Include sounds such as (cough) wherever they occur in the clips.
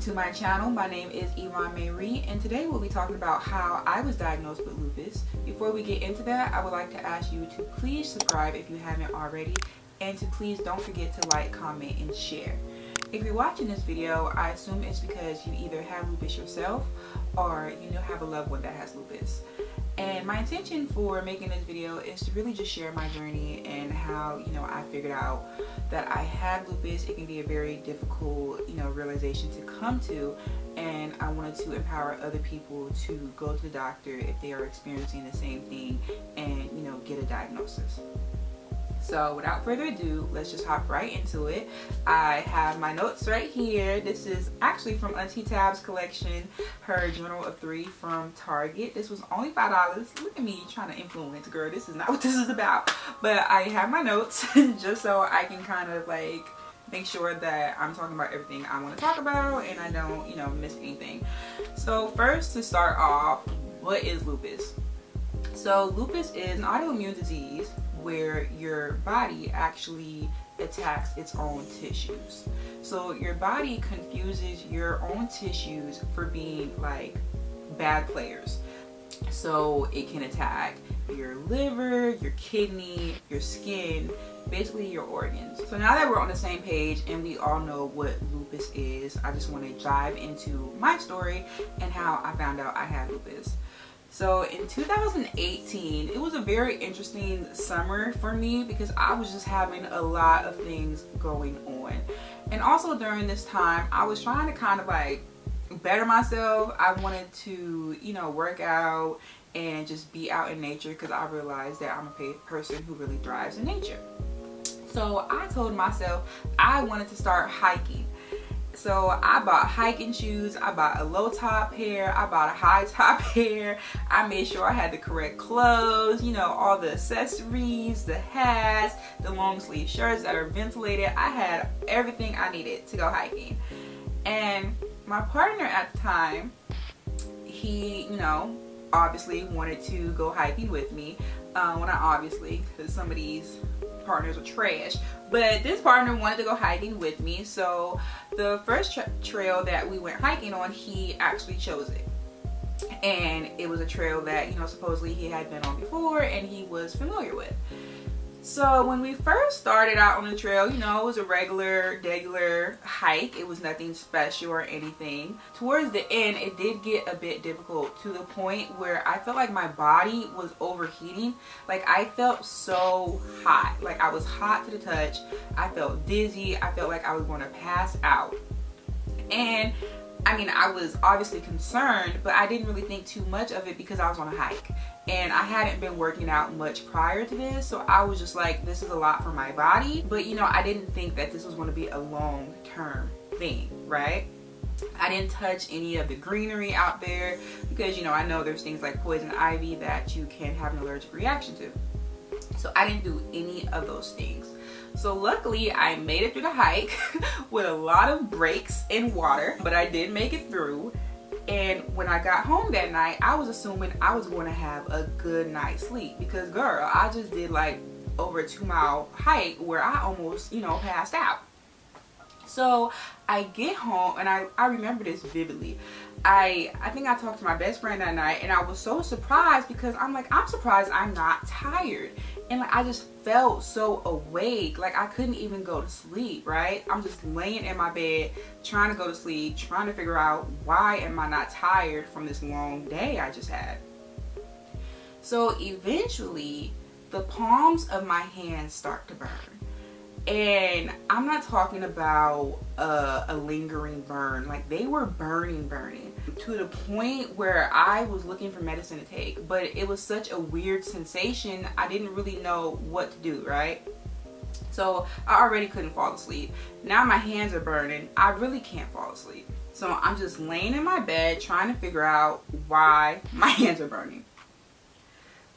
to my channel. My name is Yvonne Maere and today we'll be talking about how I was diagnosed with lupus. Before we get into that, I would like to ask you to please subscribe if you haven't already and to please don't forget to like, comment, and share. If you're watching this video, I assume it's because you either have lupus yourself or you know have a loved one that has lupus. And my intention for making this video is to really just share my journey and how, you know, I figured out that I had lupus. It can be a very difficult, you know, realization to come to. And I wanted to empower other people to go to the doctor if they are experiencing the same thing and, you know, get a diagnosis. So without further ado, let's just hop right into it. I have my notes right here. This is actually from Auntie Tab's collection, her journal of three from Target. This was only $5. Look at me trying to influence, girl. This is not (laughs) what this is about. But I have my notes (laughs) just so I can kind of like make sure that I'm talking about everything I want to talk about and I don't, you know, miss anything. So first to start off, what is lupus? So lupus is an autoimmune disease where your body actually attacks its own tissues. So your body confuses your own tissues for being like bad players. So it can attack your liver, your kidney, your skin, basically your organs. So now that we're on the same page and we all know what lupus is, I just want to dive into my story and how I found out I had lupus. So in 2018, it was a very interesting summer for me because I was just having a lot of things going on. And also during this time, I was trying to kind of like better myself. I wanted to, you know, work out and just be out in nature because I realized that I'm a person who really thrives in nature. So I told myself I wanted to start hiking. So I bought hiking shoes, I bought a low top pair, I bought a high (laughs) top pair. I made sure I had the correct clothes, you know, all the accessories, the hats, the long sleeve shirts that are ventilated. I had everything I needed to go hiking. And my partner at the time, he, you know, obviously wanted to go hiking with me. Uh, well, not obviously, because some of these partners are trash. But this partner wanted to go hiking with me. So the first tra trail that we went hiking on, he actually chose it. And it was a trail that, you know, supposedly he had been on before and he was familiar with. So when we first started out on the trail, you know, it was a regular, regular hike. It was nothing special or anything. Towards the end, it did get a bit difficult to the point where I felt like my body was overheating. Like I felt so hot. Like I was hot to the touch. I felt dizzy. I felt like I was going to pass out. And I mean, I was obviously concerned, but I didn't really think too much of it because I was on a hike. And I hadn't been working out much prior to this so I was just like this is a lot for my body. But you know I didn't think that this was going to be a long-term thing right? I didn't touch any of the greenery out there because you know I know there's things like poison ivy that you can have an allergic reaction to. So I didn't do any of those things so luckily I made it through the hike (laughs) with a lot of breaks in water but I did make it through and when I got home that night, I was assuming I was going to have a good night's sleep because girl, I just did like over a two mile hike where I almost, you know, passed out. So I get home and I, I remember this vividly. I I think I talked to my best friend that night and I was so surprised because I'm like, I'm surprised I'm not tired. And like I just felt so awake. Like I couldn't even go to sleep, right? I'm just laying in my bed trying to go to sleep, trying to figure out why am I not tired from this long day I just had. So eventually the palms of my hands start to burn and I'm not talking about uh, a lingering burn like they were burning burning to the point where I was looking for medicine to take but it was such a weird sensation I didn't really know what to do right? So I already couldn't fall asleep. Now my hands are burning. I really can't fall asleep. So I'm just laying in my bed trying to figure out why my (laughs) hands are burning.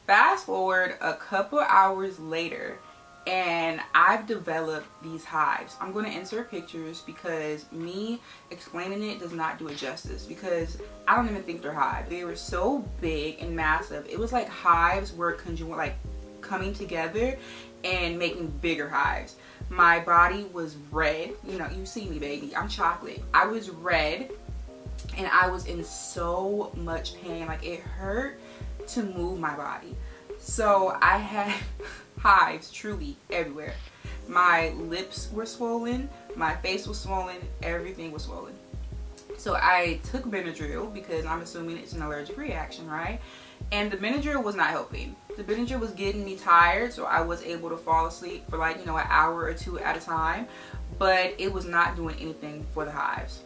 Fast forward a couple hours later and I've developed these hives. I'm going to insert pictures because me explaining it does not do it justice because I don't even think they're hives. They were so big and massive. It was like hives were conjoined, like coming together and making bigger hives. my body was red. You know, you see me, baby. I'm chocolate. I was red and I was in so much pain. Like it hurt to move my body. So I had (laughs) hives truly everywhere. My lips were swollen, my face was swollen, everything was swollen. So I took Benadryl because I'm assuming it's an allergic reaction, right? And the Benadryl was not helping. The Benadryl was getting me tired, so I was able to fall asleep for like, you know, an hour or two at a time. But it was not doing anything for the hives.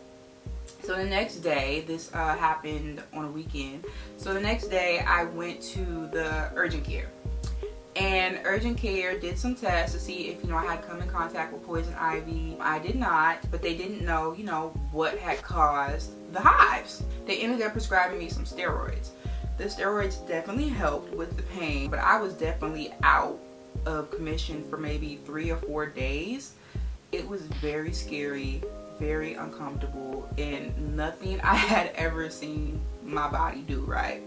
So the next day, this uh, happened on a weekend. So the next day, I went to the urgent care. And urgent care did some tests to see if, you know, I had come in contact with poison ivy. I did not, but they didn't know, you know, what had caused the hives. They ended up prescribing me some steroids. The steroids definitely helped with the pain, but I was definitely out of commission for maybe three or four days. It was very scary very uncomfortable and nothing (laughs) I had ever seen my body do, right?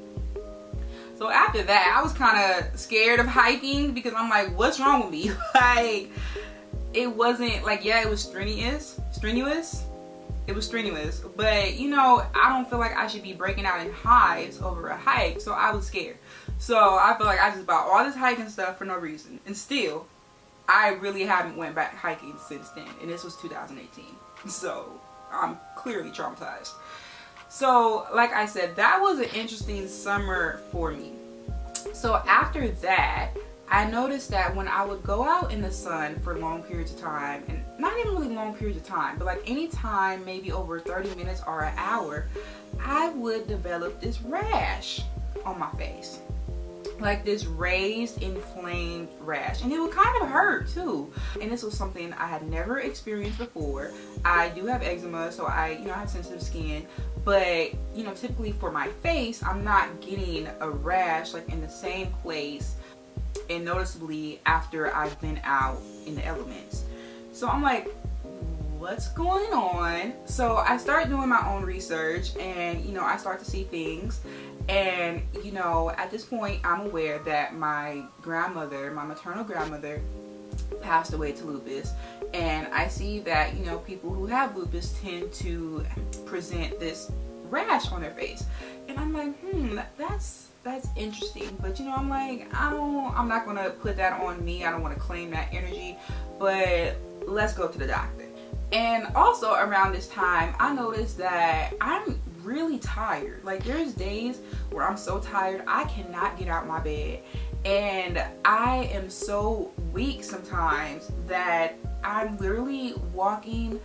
So after that, I was kind of scared of hiking because I'm like, what's wrong with me? (laughs) like, it wasn't like, yeah, it was strenuous, strenuous. It was strenuous, but you know, I don't feel like I should be breaking out in hives over a hike, so I was scared. So I feel like I just bought all this hiking stuff for no reason, and still, I really haven't went back hiking since then, and this was 2018. So I'm clearly traumatized. So like I said, that was an interesting summer for me. So after that, I noticed that when I would go out in the sun for long periods of time, and not even really long periods of time, but like any time, maybe over 30 minutes or an hour, I would develop this rash on my face like this raised inflamed rash. And it would kind of hurt too. And this was something I had never experienced before. I do have eczema so I you know I have sensitive skin. But you know typically for my face I'm not getting a rash like in the same place and noticeably after I've been out in the elements. So I'm like what's going on so I start doing my own research and you know I start to see things and, you know, at this point, I'm aware that my grandmother, my maternal grandmother, passed away to lupus. And I see that, you know, people who have lupus tend to present this rash on their face. And I'm like, hmm, that's that's interesting. But you know, I'm like, I don't I'm not gonna put that on me. I don't wanna claim that energy. But let's go to the doctor. And also around this time, I noticed that I'm really tired. Like there's days where I'm so tired, I cannot get out of my bed. And I am so weak sometimes that I'm literally walking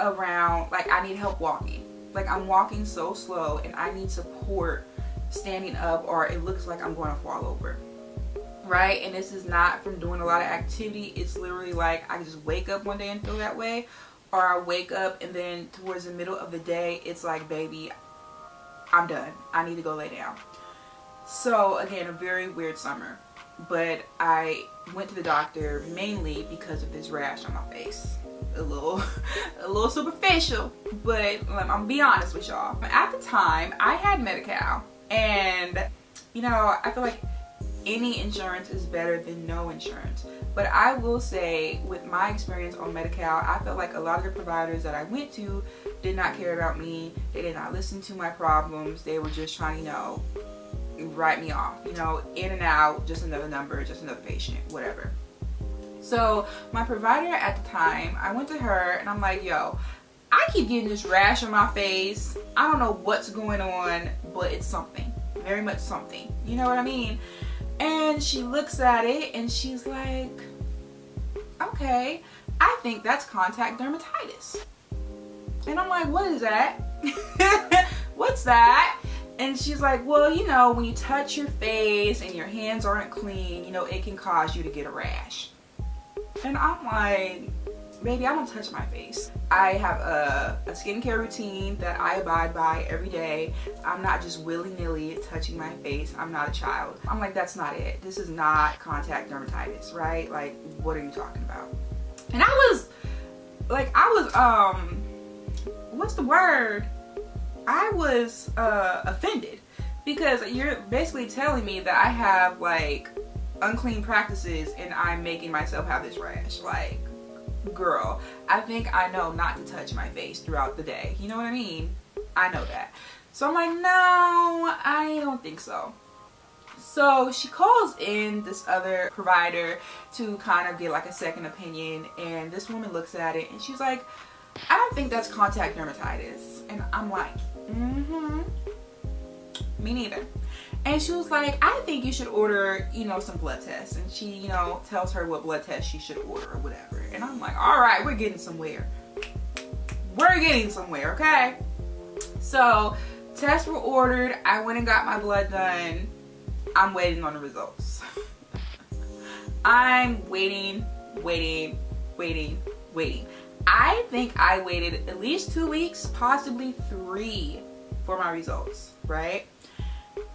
around like I need help walking. Like I'm walking so slow and I need support standing up or it looks like I'm going to fall over. Right? And this is not from doing a lot of activity. It's literally like I just wake up one day and feel that way or I wake up and then towards the middle of the day, it's like, baby, I'm done. I need to go lay down. So again, a very weird summer. But I went to the doctor mainly because of this rash on my face. A little, (laughs) a little superficial, but um, I'm gonna be honest with y'all. At the time, I had Medi-Cal, and you know, I feel like any insurance is better than no insurance. But I will say, with my experience on Medi-Cal, I felt like a lot of the providers that I went to did not care about me. They did not listen to my problems. They were just trying, to, you know, write me off. You know, in and out, just another number, just another patient, whatever. So my provider at the time, I went to her and I'm like, yo, I keep getting this rash on my face. I don't know what's going on, but it's something. Very much something. You know what I mean? And she looks at it and she's like, okay, I think that's contact dermatitis. And I'm like, what is that? (laughs) What's that? And she's like, well, you know, when you touch your face and your hands aren't clean, you know, it can cause you to get a rash. And I'm like, baby, I don't touch my face. I have a, a skincare routine that I abide by every day. I'm not just willy-nilly touching my face. I'm not a child. I'm like, that's not it. This is not contact dermatitis, right? Like, what are you talking about? And I was, like, I was, um, what's the word? I was uh, offended because you're basically telling me that I have, like, unclean practices and I'm making myself have this rash. Like, girl, I think I know not to touch my face throughout the day. You know what I mean? I know that. So I'm like, no, I don't think so. So she calls in this other provider to kind of get like a second opinion and this woman looks at it and she's like, I don't think that's contact dermatitis. And I'm like, mm-hmm, me neither. And she was like, I think you should order, you know, some blood tests. And she, you know, tells her what blood test she should order or whatever. And I'm like, all right, we're getting somewhere. We're getting somewhere, okay? So tests were ordered. I went and got my blood done. I'm waiting on the results. (laughs) I'm waiting, waiting, waiting, waiting. I think I waited at least two weeks, possibly three for my results, right?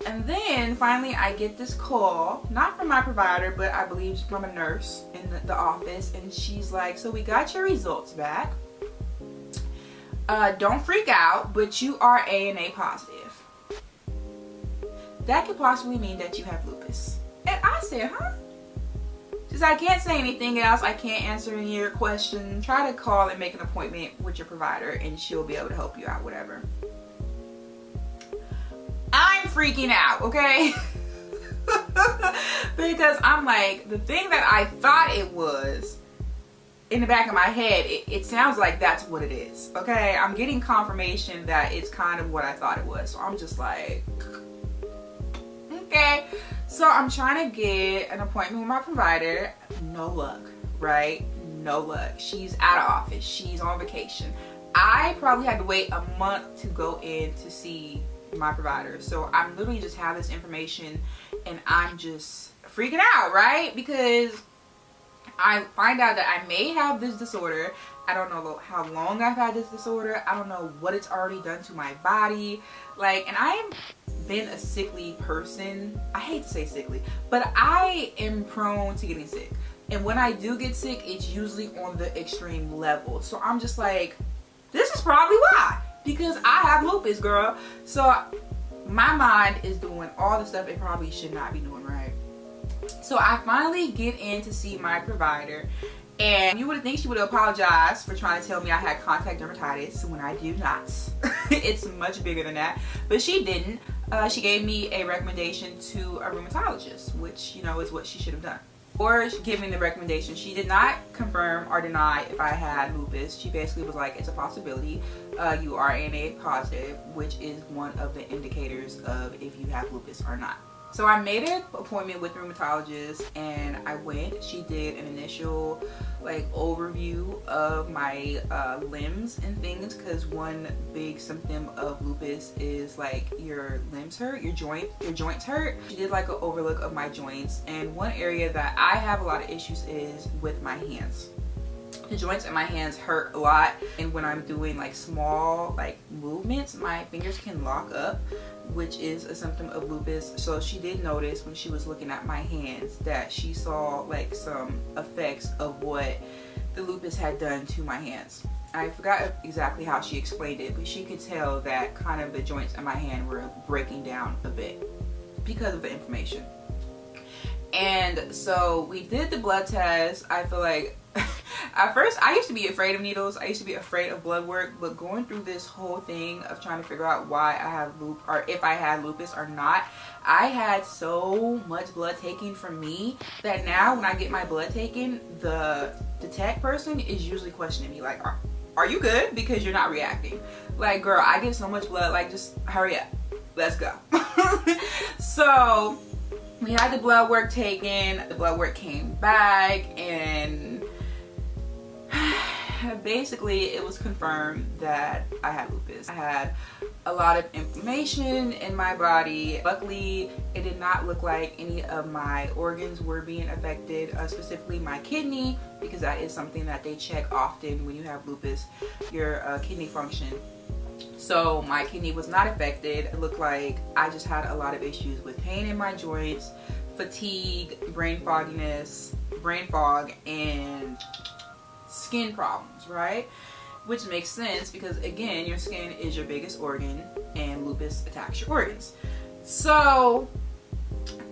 And then finally I get this call, not from my provider, but I believe from a nurse in the, the office. And she's like, so we got your results back. Uh, don't freak out, but you are ANA positive. That could possibly mean that you have lupus. And I said, huh? Since I can't say anything else, I can't answer any of your questions, try to call and make an appointment with your provider and she'll be able to help you out, whatever. Freaking out, okay? (laughs) because I'm like, the thing that I thought it was, in the back of my head, it, it, sounds like that's what it is, okay? I'm getting confirmation that it's kind of what I thought it was. So I'm just like, okay. So I'm trying to get an appointment with my provider. No luck, right? No luck. She's out of office. She's on vacation. I probably had to wait a month to go in to see my provider. So I'm literally just have this information and I'm just freaking out, right? Because I find out that I may have this disorder. I don't know how long I've had this disorder. I don't know what it's already done to my body. Like, and I've been a sickly person. I hate to say sickly, but I am prone to getting sick. And when I do get sick, it's usually on the extreme level. So I'm just like, this is probably why because I have lupus, girl. So my mind is doing all the stuff it probably should not be doing, right? So I finally get in to see my provider and you would think she would apologize for trying to tell me I had contact dermatitis when I do not. (laughs) it's much bigger than that. But she didn't. Uh, she gave me a recommendation to a rheumatologist, which, you know, is what she should have done or giving the recommendation. She did not confirm or deny if I had lupus. She basically was like, it's a possibility. Uh, you are ANA positive, which is one of the indicators of if you have lupus or not. So I made an appointment with the rheumatologist and I went. She did an initial like overview of my uh, limbs and things because one big symptom of lupus is like your limbs hurt, your joint, your joints hurt. She did like an overlook of my joints and one area that I have a lot of issues is with my hands the joints in my hands hurt a lot. And when I'm doing like small like movements my fingers can lock up which is a symptom of lupus. So she did notice when she was looking at my hands that she saw like some effects of what the lupus had done to my hands. I forgot exactly how she explained it but she could tell that kind of the joints in my hand were breaking down a bit because of the inflammation. And so we did the blood test. I feel like at first I used to be afraid of needles. I used to be afraid of blood work, but going through this whole thing of trying to figure out why I have lupus or if I had lupus or not, I had so much blood taken from me that now when I get my blood taken, the the tech person is usually questioning me like, are, are you good? Because you're not reacting. Like, girl, I get so much blood, like just hurry up. Let's go. (laughs) so we had the blood work taken, the blood work came back and (laughs) basically it was confirmed that I had lupus. I had a lot of inflammation in my body. Luckily, it did not look like any of my organs were being affected, uh, specifically my kidney, because that is something that they check often when you have lupus, your uh, kidney function. So my kidney was not affected. It looked like I just had a lot of issues with pain in my joints, fatigue, brain fogginess, brain fog, and skin problems, right? Which makes sense because again, your skin is your biggest organ and lupus attacks your organs. So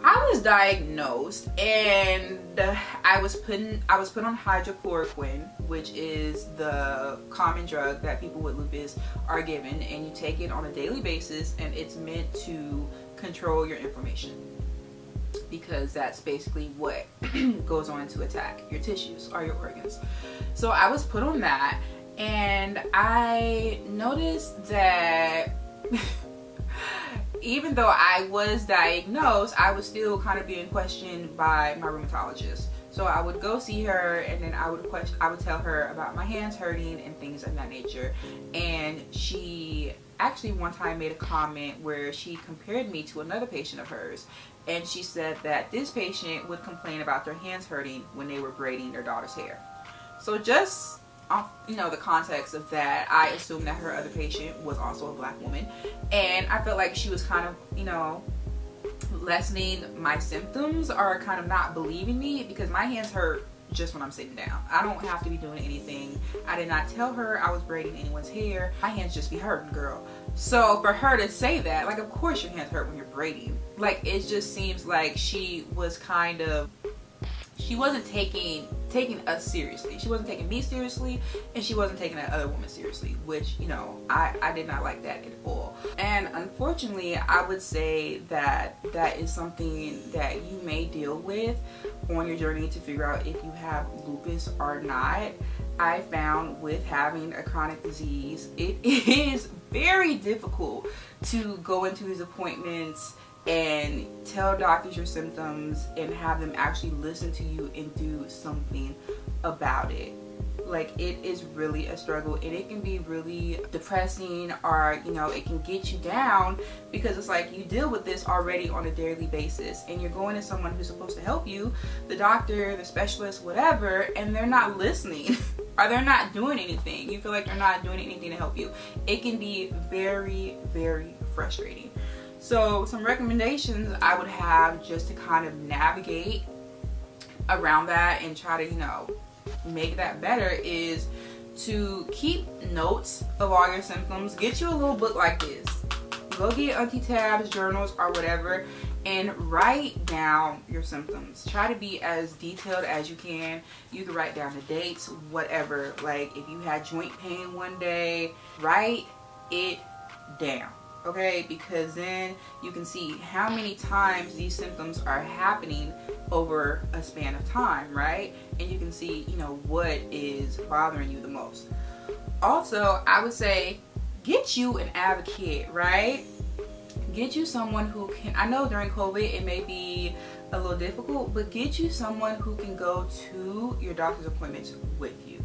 I was diagnosed and I was put I was put on hydroxychloroquine, which is the common drug that people with lupus are given, and you take it on a daily basis, and it's meant to control your inflammation because that's basically what (clears throat) goes on to attack your tissues or your organs. So I was put on that, and I noticed that. (laughs) even though I was diagnosed, I was still kind of being questioned by my rheumatologist. So I would go see her and then I would question I would tell her about my hands hurting and things of that nature. And she actually one time made a comment where she compared me to another patient of hers and she said that this patient would complain about their hands hurting when they were braiding their daughter's hair. So just off you know the context of that i assumed that her other patient was also a black woman and i felt like she was kind of you know lessening my symptoms or kind of not believing me because my hands hurt just when I'm sitting down. I don't have to be doing anything. I did not tell her I was braiding anyone's hair. My hands just be hurting, girl. So for her to say that, like of course your hands hurt when you're braiding. Like it just seems like she was kind of she wasn't taking taking us seriously. She wasn't taking me seriously, and she wasn't taking that other woman seriously, which you know I I did not like that at all. And unfortunately, I would say that that is something that you may deal with on your journey to figure out if you have lupus or not. I found with having a chronic disease, it (laughs) is very difficult to go into these appointments and tell doctors your symptoms and have them actually listen to you and do something about it like it is really a struggle and it can be really depressing or you know it can get you down because it's like you deal with this already on a daily basis and you're going to someone who's supposed to help you the doctor the specialist whatever and they're not listening (laughs) or they're not doing anything. You feel like they're not doing anything to help you. It can be very very frustrating. So some recommendations I would have just to kind of navigate around that and try to, you know, make that better is to keep notes of all your symptoms. Get you a little book like this. Go get Auntie Tabs, journals, or whatever, and write down your symptoms. Try to be as detailed as you can. You can write down the dates, whatever. Like if you had joint pain one day, write it down okay? Because then you can see how many times these symptoms are happening over a span of time right? And you can see you know what is bothering you the most. Also i would say get you an advocate right? Get you someone who can i know during covid it may be a little difficult but get you someone who can go to your doctor's appointments with you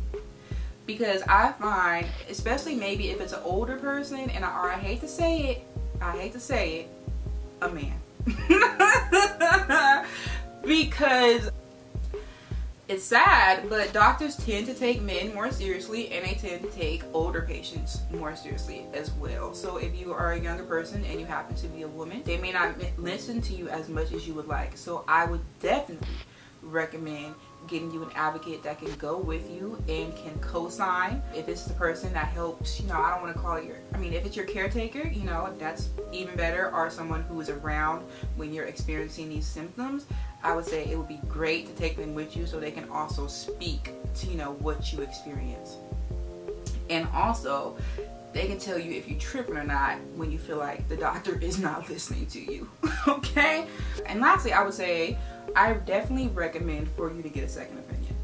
because I find, especially maybe if it's an older person, and I, or I hate to say it, I hate to say it, a man. (laughs) because it's sad, but doctors tend to take men more seriously and they tend to take older patients more seriously as well. So if you are a younger person and you happen to be a woman, they may not listen to you as much as you would like. So I would definitely recommend getting you an advocate that can go with you and can co-sign. If it's the person that helps you know i don't want to call your i mean if it's your caretaker you know that's even better. Or someone who is around when you're experiencing these symptoms i would say it would be great to take them with you so they can also speak to you know what you experience. And also they can tell you if you're tripping or not when you feel like the doctor is not (laughs) listening to you (laughs) okay? And lastly i would say I definitely recommend for you to get a second opinion.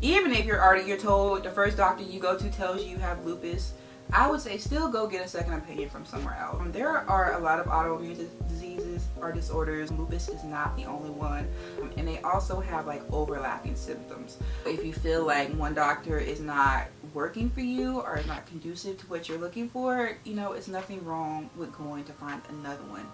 Even if you're already you're told the first doctor you go to tells you you have lupus, I would say still go get a second opinion from somewhere else. Um, there are a lot of autoimmune diseases or disorders. Lupus is not the only one. Um, and they also have like overlapping symptoms. If you feel like one doctor is not working for you or is not conducive to what you're looking for, you know, it's nothing wrong with going to find another one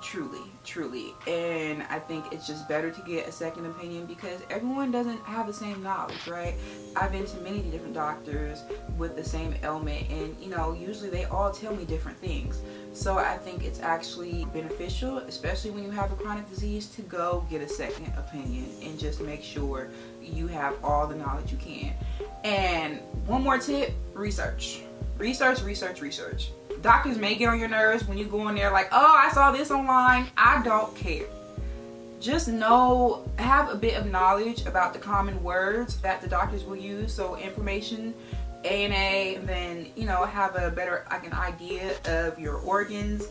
truly truly. And i think it's just better to get a second opinion because everyone doesn't have the same knowledge right? I've been to many different doctors with the same ailment and you know usually they all tell me different things. So i think it's actually beneficial especially when you have a chronic disease to go get a second opinion and just make sure you have all the knowledge you can. And one more tip research. Research research research doctors may get on your nerves when you go in there like, oh, I saw this online. I don't care. just know, have a bit of knowledge about the common words that the doctors will use. So information, ANA, and then, you know, have a better, like an idea of your organs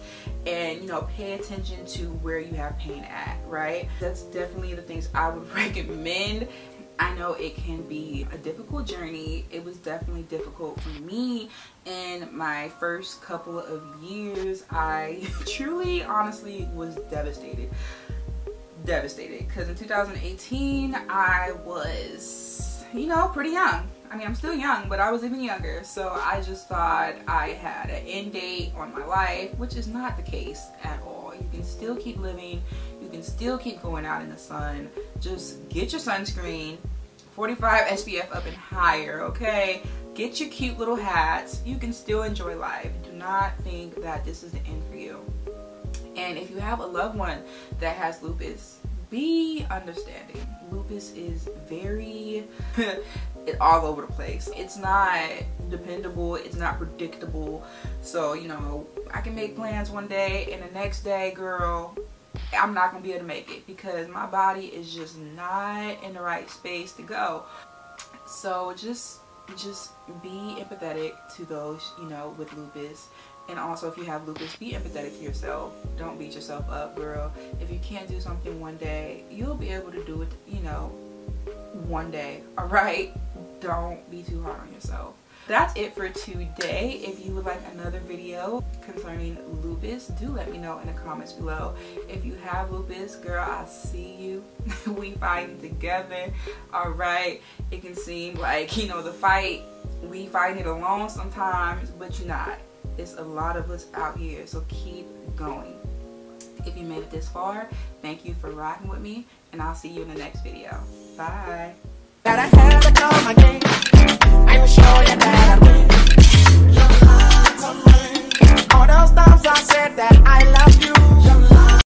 and, you know, pay attention to where you have pain at, right? That's definitely the things I would (laughs) recommend. I know it can be a difficult journey. It was definitely difficult for me in my first couple of years. I (laughs) truly, honestly was devastated devastated because in 2018 I was, you know, pretty young. I mean, I'm still young, but I was even younger. So I just thought I had an end date on my life, which is not the case at all. You can still keep living. Can still keep going out in the sun. Just get your sunscreen, 45 SPF up and higher, okay? Get your cute little hats. You can still enjoy life. Do not think that this is the end for you. And if you have a loved one that has lupus, be understanding. Lupus is very (laughs) all over the place. It's not dependable, it's not predictable. So, you know, I can make plans one day and the next day, girl, I'm not gonna be able to make it because my body is just not in the right space to go. So just just be empathetic to those, you know, with lupus and also, if you have lupus, be empathetic to yourself. Don't beat yourself up, girl. If you can't do something one day, you'll be able to do it, you know, one day. All right? Don't be too hard on yourself. That's it for today. If you would like another video concerning lupus, do let me know in the comments below. If you have lupus, girl, I see you. (laughs) we fighting together. All right? It can seem like, you know, the fight, we fight it alone sometimes, but you're not it's a lot of us out here, so keep going. If you made it this far, thank you for rocking with me, and I'll see you in the next video. Bye. All those times I said that I love you.